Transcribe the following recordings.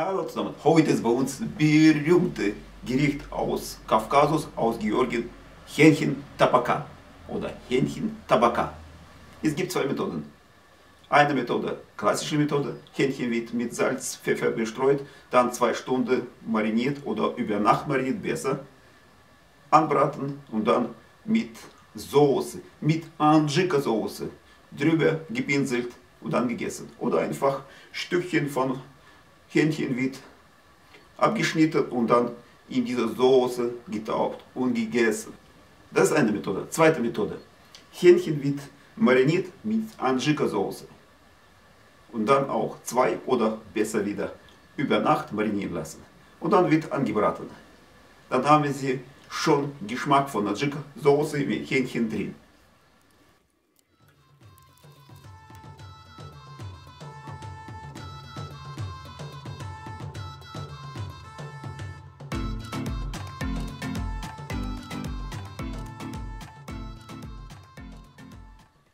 Hallo zusammen. Heute ist bei uns berühmte Gericht aus Kaukasus, aus Georgien, Hähnchen Tabaka oder Hähnchen Tabaka. Es gibt zwei Methoden. Eine Methode, klassische Methode, Hähnchen wird mit Salz, Pfeffer bestreut, dann zwei Stunden mariniert oder über Nacht mariniert, besser anbraten und dann mit Soße, mit Anjika-Soße drüber gepinselt und dann gegessen. Oder einfach Stückchen von Hähnchen wird abgeschnitten und dann in dieser Soße getaucht und gegessen. Das ist eine Methode. Zweite Methode. Hähnchen wird mariniert mit Anjika-Soße. Und dann auch zwei oder besser wieder über Nacht marinieren lassen. Und dann wird angebraten. Dann haben Sie schon Geschmack von Anjika-Soße mit Hähnchen drin.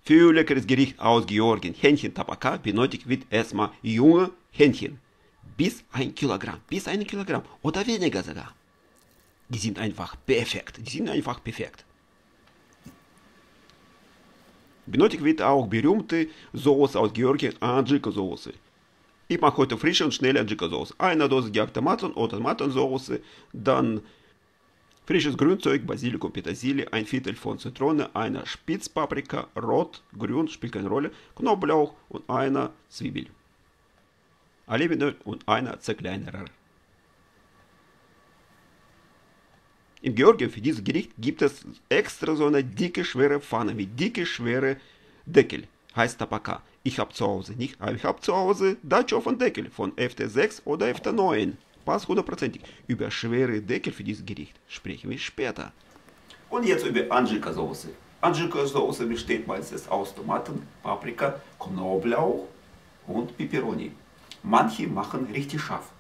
Für leckeres Gericht aus Georgien, Hähnchen Tabaka, benötigt wird erstmal junge Hähnchen. Bis ein Kilogramm, bis ein Kilogramm oder weniger sogar. Die sind einfach perfekt, die sind einfach perfekt. Benötigt wird auch berühmte Soße aus Georgien, Anjika-Soße. Ich mache heute frische und schnelle Anjika-Soße. Eine Dose Tomaten oder Tomatensoße, dann Frisches Grünzeug, Basilikum, Petersilie, ein Viertel von Zitrone, eine Spitzpaprika, rot, grün, spielt keine Rolle, Knoblauch und eine Zwiebel. Olivenöl und eine zerkleinerer. In Georgien für dieses Gericht gibt es extra so eine dicke, schwere Pfanne mit dicke, schwere Deckel. Heißt Tabaka. Ich habe zu Hause nicht, aber ich habe zu Hause Dutch Oven Deckel von FT6 oder FT9 passt hundertprozentig. Über schwere Deckel für dieses Gericht sprechen wir später. Und jetzt über Anjika-Soße. Anjika-Soße besteht meistens aus Tomaten, Paprika, Knoblauch und Peperoni. Manche machen richtig scharf.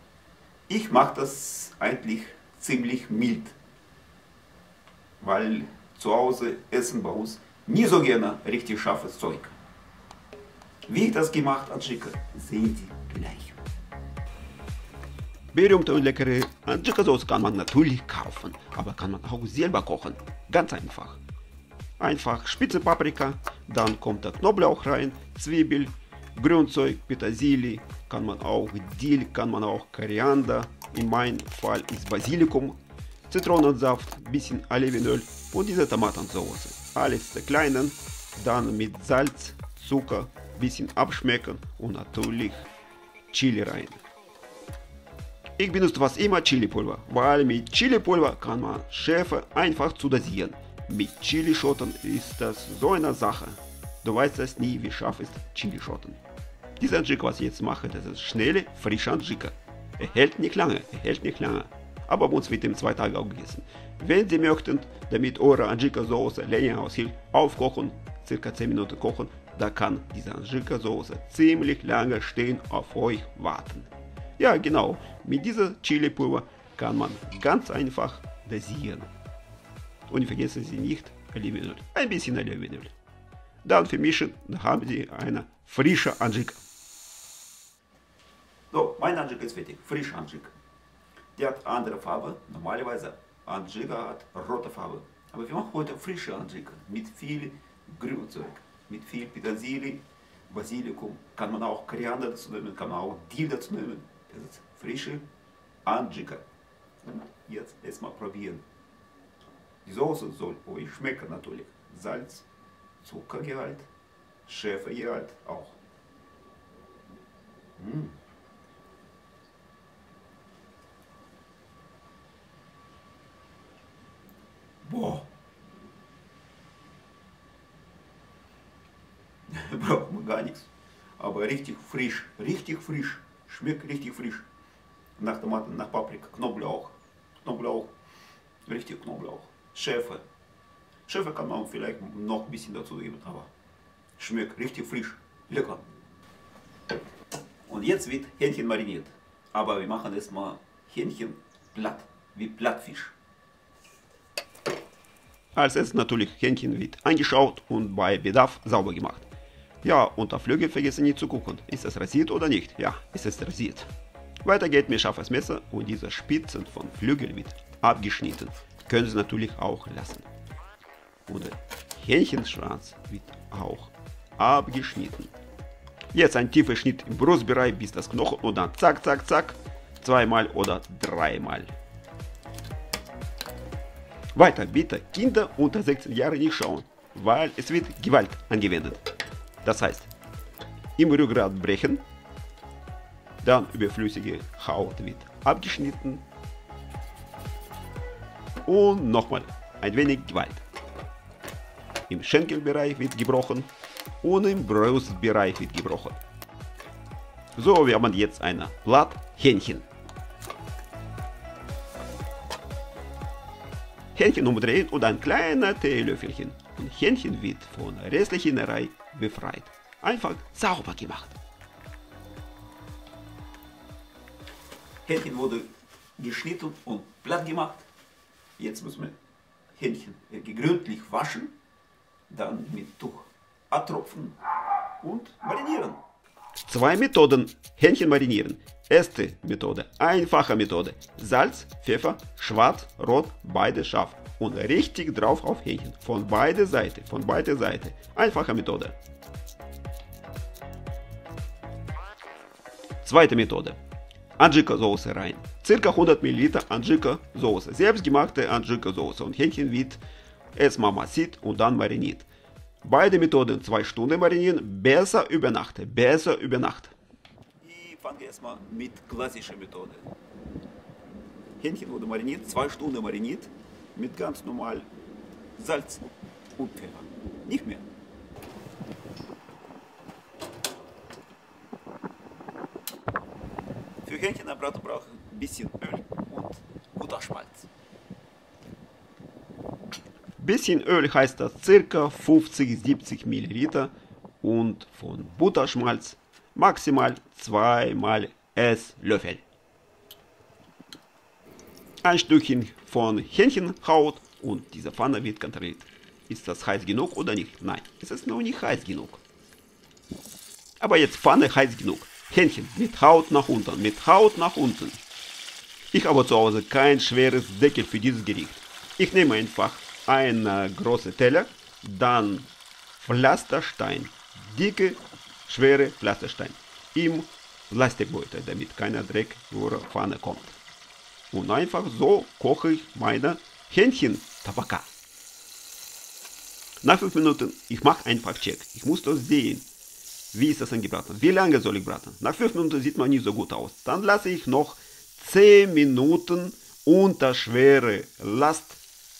Ich mache das eigentlich ziemlich mild, weil zu Hause essen bei uns nie so gerne richtig scharfes Zeug. Wie ich das gemacht habe, sehen Sie gleich. Berühmte und leckere Anjika-Sauce kann man natürlich kaufen, aber kann man auch selber kochen. Ganz einfach. Einfach spitze Paprika, dann kommt der Knoblauch rein, Zwiebel, Grünzeug, Petersilie, kann man auch Dill, kann man auch Koriander, in meinem Fall ist Basilikum, Zitronensaft, bisschen Olivenöl und diese Tomatensauce. Alles zerkleinern, dann mit Salz, Zucker, bisschen abschmecken und natürlich Chili rein. Ich benutze was immer Chilipulver, weil mit Chilipulver kann man Schärfe einfach zu dosieren. Mit Chilischoten ist das so eine Sache. Du weißt es nie, wie scharf ist Chilischoten. Dieser Anjika, was ich jetzt mache, das ist schnelle, frische Anjika. Er hält nicht lange, er hält nicht lange. Aber bei uns wird ihm zwei Tage auch gegessen. Wenn Sie möchten, damit eure Anjika-Soße länger aushält, aufkochen, circa 10 Minuten kochen, da kann diese Anjika-Soße ziemlich lange stehen auf euch warten. Ja, genau. Mit dieser Chili-Pulver kann man ganz einfach dosieren. Und vergessen Sie nicht Olivenöl. Ein bisschen Olivenöl. Dann vermischen, dann haben Sie eine frische Anjika. So, mein Anjika ist fertig. Frische Anjika. Die hat andere Farbe. Normalerweise Anjika hat rote Farbe. Aber wir machen heute frische Anjika mit viel Grünzeug, mit viel Petersilie, Basilikum. Kann man auch Koriander dazu nehmen, kann man auch Dill dazu nehmen. Das frische Anjika. Jetzt erstmal probieren. Die Soße soll euch schmecken natürlich. Salz, Zuckergehalt, Schäfergehalt auch. Mmh. Boah. Braucht man gar nichts. Aber richtig frisch, richtig frisch. Schmeckt richtig frisch. Nach Tomaten, nach Paprika, Knoblauch. Knoblauch, richtig Knoblauch. Schärfe. Schärfe kann man vielleicht noch ein bisschen dazu geben, aber schmeckt richtig frisch. Lecker. Und jetzt wird Hähnchen mariniert. Aber wir machen erstmal Hähnchen platt, wie Plattfisch. Als erstes natürlich Hähnchen wird angeschaut und bei Bedarf sauber gemacht. Ja, und auf Flügel vergessen nicht zu gucken. Ist es rasiert oder nicht? Ja, ist es rasiert. Weiter geht mit scharfes Messer und diese Spitzen von Flügel wird abgeschnitten. Können Sie natürlich auch lassen. Oder Hähnchenschwanz wird auch abgeschnitten. Jetzt ein tiefer Schnitt im Brustbereich bis das Knochen und dann zack, zack, zack, zweimal oder dreimal. Weiter bitte Kinder unter 16 Jahren nicht schauen, weil es wird Gewalt angewendet. Das heißt, im Rückgrat brechen, dann überflüssige Haut wird abgeschnitten und nochmal ein wenig Gewalt. Im Schenkelbereich wird gebrochen und im Brustbereich wird gebrochen. So, wir haben jetzt ein Blatt Hähnchen. Hähnchen umdrehen und ein kleiner Teelöffelchen. Und Hähnchen wird von restlicher Innerei befreit. Einfach sauber gemacht. Hähnchen wurde geschnitten und platt gemacht. Jetzt müssen wir Hähnchen gründlich waschen, dann mit Tuch abtropfen und marinieren. Zwei Methoden Hähnchen marinieren. Erste Methode, einfache Methode. Salz, Pfeffer, schwarz, rot, beide scharf. Und richtig drauf auf Hähnchen. Von beide Seite, von beide Seite. Einfache Methode. Zweite Methode. Anjika-Soße rein. Circa 100 ml Anjika-Soße. Selbstgemachte Anjika-Soße. Und Hähnchen wird erstmal massiert und dann mariniert. Beide Methoden zwei Stunden marinieren, besser über Nacht, besser über Nacht. Ich fange erstmal mit klassischer Methode. Hähnchen wurde mariniert, zwei Stunden mariniert, mit ganz normal Salz und Pfeffer. Nicht mehr. Für Hähnchenbraten brauche ich ein bisschen Öl und Butterschmalz. Bisschen Öl heißt das circa 50-70 Milliliter und von Butterschmalz maximal zweimal Esslöffel. Ein Stückchen von Hähnchenhaut und diese Pfanne wird kontrolliert. Ist das heiß genug oder nicht? Nein, es ist noch nicht heiß genug. Aber jetzt Pfanne heiß genug. Hähnchen mit Haut nach unten, mit Haut nach unten. Ich habe zu Hause kein schweres Deckel für dieses Gericht. Ich nehme einfach einen großen Teller, dann Pflasterstein, dicke, schwere Pflasterstein im Plastikbeutel, damit keiner Dreck über Pfanne kommt. Und einfach so koche ich meine Hähnchen Tabaka. Nach 5 Minuten, ich mache einfach Check. Ich muss das sehen. Wie ist das angebraten? Wie lange soll ich braten? Nach 5 Minuten sieht man nicht so gut aus. Dann lasse ich noch 10 Minuten unter schwere Last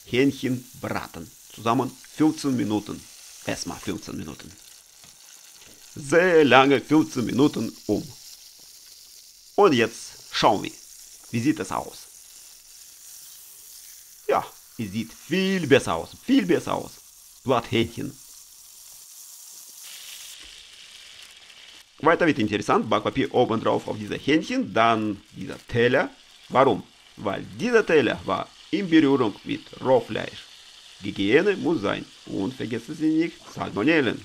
Hähnchen braten. Zusammen 15 Minuten. Erstmal 15 Minuten. Sehr lange 15 Minuten um. Und jetzt schauen wir. Wie sieht das aus? Es sieht viel besser aus. Viel besser aus. Blatthähnchen. Weiter wird interessant. Backpapier oben drauf auf dieser Hähnchen. Dann dieser Teller. Warum? Weil dieser Teller war in Berührung mit Rohfleisch. Hygiene muss sein. Und vergessen Sie nicht Salmonellen.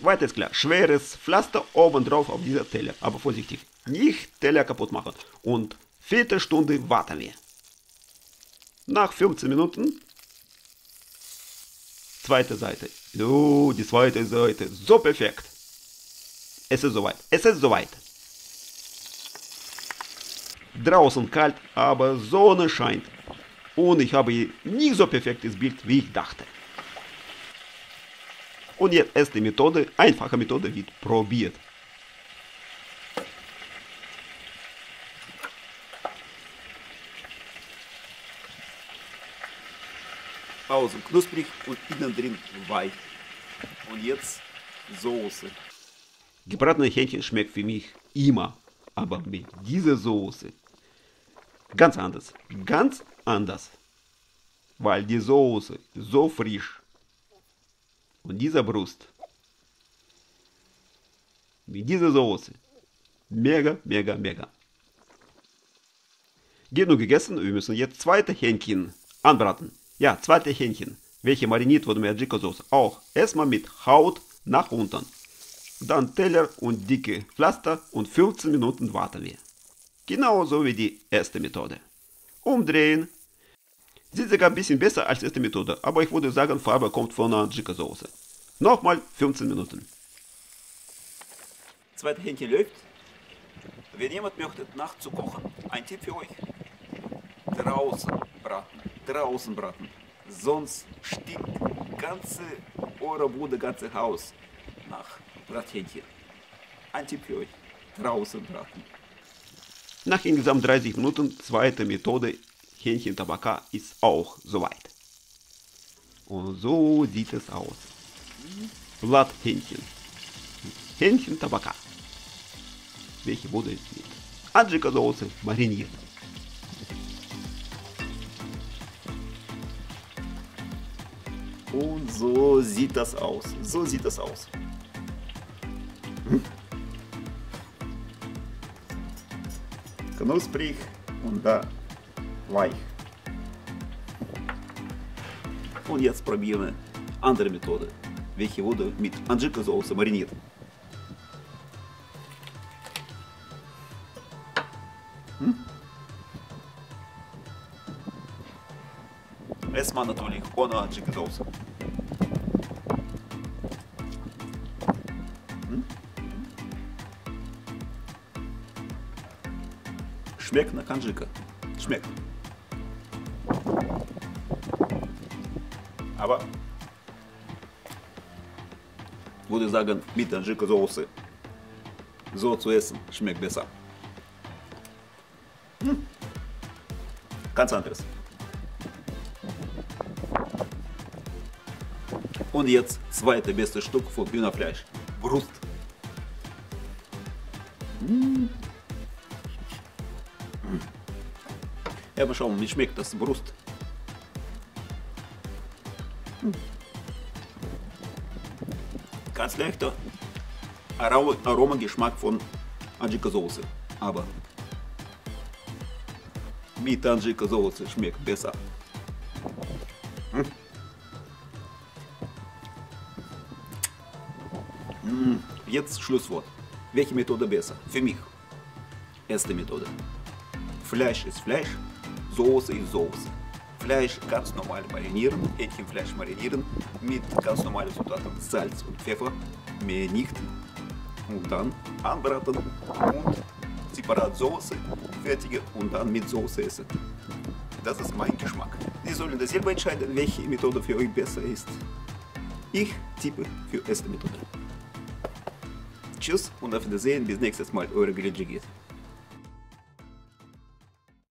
Weiter ist klar, schweres Pflaster oben drauf auf dieser Teller. Aber vorsichtig, nicht Teller kaputt machen. Und vierte Stunde warten wir. Nach 15 Minuten, zweite Seite. Oh, die zweite Seite, so perfekt. Es ist soweit, es ist soweit. Draußen kalt, aber Sonne scheint. Und ich habe nicht so perfektes Bild, wie ich dachte. Und jetzt erste Methode, einfache Methode wird probiert. Außen knusprig und innen drin weich. Und jetzt Soße. Gebratene Hähnchen schmeckt für mich immer, aber mit dieser Soße ganz anders. Ganz anders. Weil die Soße so frisch und dieser Brust mit dieser Soße mega, mega, mega. Genug gegessen, wir müssen jetzt zweite Hähnchen anbraten. Ja, zweite Hähnchen, welche mariniert wurde mit Ajiko-Soße. Auch erstmal mit Haut nach unten. Dann Teller und dicke Pflaster und 15 Minuten warten wir. Genauso wie die erste Methode. Umdrehen. Sieht sogar ein bisschen besser als die erste Methode, aber ich würde sagen, Farbe kommt von der Jika-Soße. Nochmal 15 Minuten. Zweite Hähnchen läuft. Wenn jemand möchte nachzukochen, ein Tipp für euch. Draußen braten, draußen braten. Sonst stinkt ganze eure Bude, ganze Haus nach Brathähnchen. Ein Tipp für euch. Draußen braten. Nach insgesamt 30 Minuten, zweite Methode, Hähnchen Tabaka ist auch soweit. Und so sieht es aus. Blatthähnchen. Hähnchen Tabaka. Welche wurde mit Adjika-Soße mariniert. Und so aus. So sieht das aus. Hm. Knusprig und da weich. Und jetzt probieren wir andere Methode, welche wurde mit Anjika-Soße mariniert. Hm? Erstmal natürlich ohne Anjika-Soße. Schmeckt nach Anjika. Schmeckt. Aber würde sagen, mit Anjika-Soße so zu essen schmeckt besser. Hm. Ganz anderes. Und jetzt zweite beste Stück von Hühnerfleisch. Brust. Hm. Ja, mal schauen, wie schmeckt das Brust. Ganz leichter Aroma- Aromageschmack von Adjika-Soße. Aber mit Adjika-Soße schmeckt besser. Hm. Hm, Jetzt Schlusswort. Welche Methode besser? Für mich. Erste Methode. Fleisch ist Fleisch, Soße ist Soße. Fleisch ganz normal marinieren, Hähnchenfleisch marinieren mit ganz normalen Zutaten Salz und Pfeffer, mehr nicht. Und dann anbraten und separat Soße fertigen und dann mit Soße essen. Das ist mein Geschmack. Sie sollen das selber entscheiden, welche Methode für euch besser ist. Ich tippe für erste Methode. Tschüss und auf Wiedersehen. Bis nächstes Mal. Eure Grilligit.